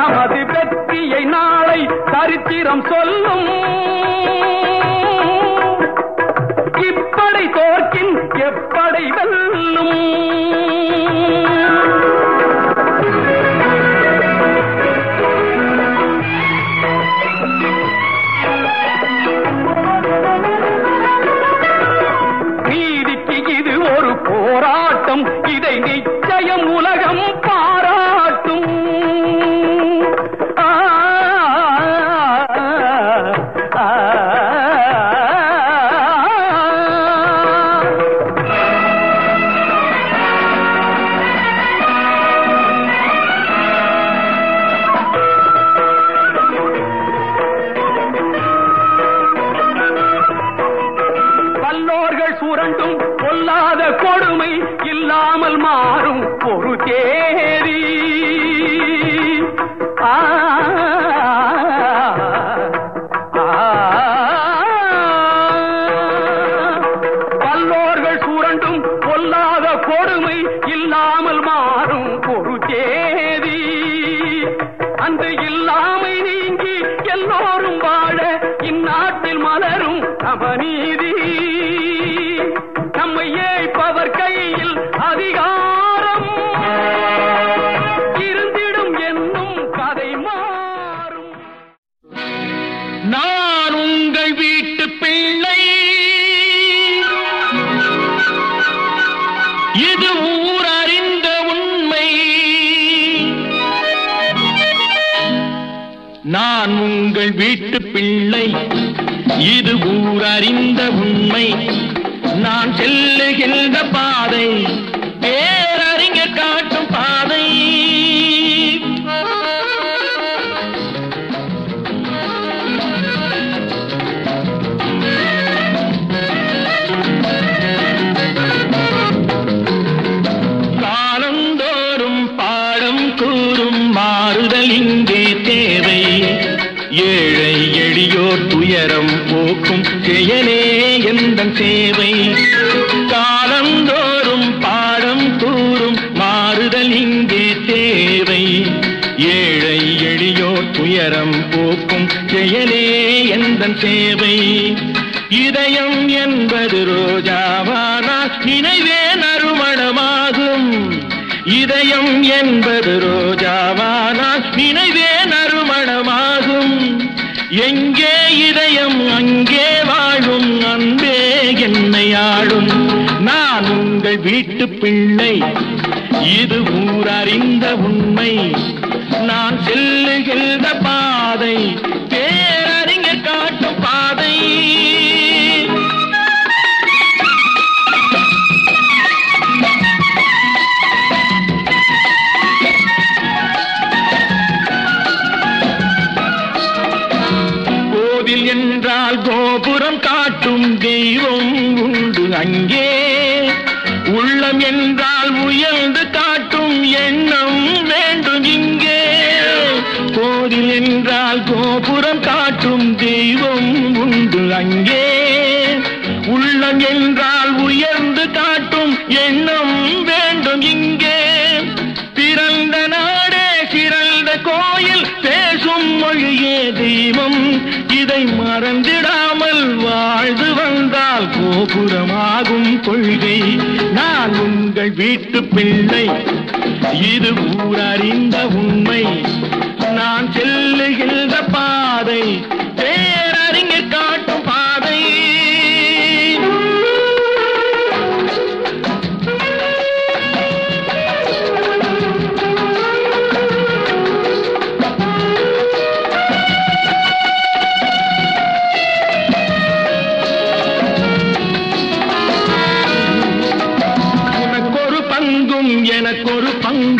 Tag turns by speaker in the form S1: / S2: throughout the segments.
S1: நமது வெற்றியை நாளை சரித்திரம் சொல்லும். இப்படை தோற்கின் எப்படை வெல்லும். நீதிக்கு இது ஒரு போராட்டம். இதை நிச்சயம் உலகம் கொடுமை இல்லாமல் மாறும் ஒரு தேரி.
S2: நான் உங்கள் வீட்டு பிள்ளை. இது ஊர் அறிந்த உண்மை. நான் உங்கள் வீட்டு பிள்ளை. இது ஊர் அறிந்த உண்மை. நான் செல்லுகின்ற பாதை. ஏழை எளியோர் துயரம் போக்கும் செயலே எந்த சேவை? காலந்தோறும் பாடம் கூறும் மாறுதல் இங்கே தேவை. ஏழை எளியோர் துயரம் போக்கும் செயலே எந்த சேவை? இதயம் என்பது ரோஜாவானா? நினைவே நறுமணமாகும். இதயம் என்பது ரோஜாவானா? நினைவே நறு எங்கே இதயம் அங்கே வாழும் அன்பே என்னை ஆளும். நான் உங்கள் வீட்டு பிள்ளை. இது ஊரறிந்த உண்மை. நான் செல்லுகின்ற பாதை. அங்கே உள்ளம் என்றால் உயர்ந்து காட்டும் எண்ணம் வேண்டும் இங்கே. கோவில் என்றால் கோபுரம் காட்டும் தெய்வம் உண்டு அங்கே. உள்ளம் என்றால் உயர்ந்து காட்டும் எண்ணம் வேண்டும் இங்கே. பிறந்த நாடே சிறந்த கோயில் பேசும் மொழியே தெய்வம். இதை மறந்திட வீட்டு பிள்ளை. இது ஊரறிந்த உண்மை.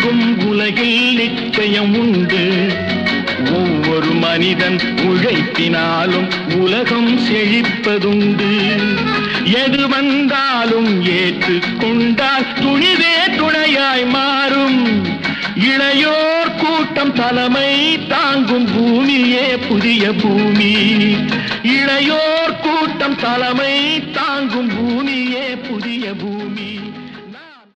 S2: எங்கும் உலகில் நிச்சயம் உண்டு. ஒவ்வொரு மனிதன் உழைப்பினாலும் உலகம் செழிப்பதுண்டு. எது வந்தாலும் ஏற்றுக்கொண்டால் துணிவே துணையாய் மாறும். இளையோர் கூட்டம் தலைமை தாங்கும் பூமியே புதிய பூமி. இளையோர் கூட்டம் தலைமை தாங்கும்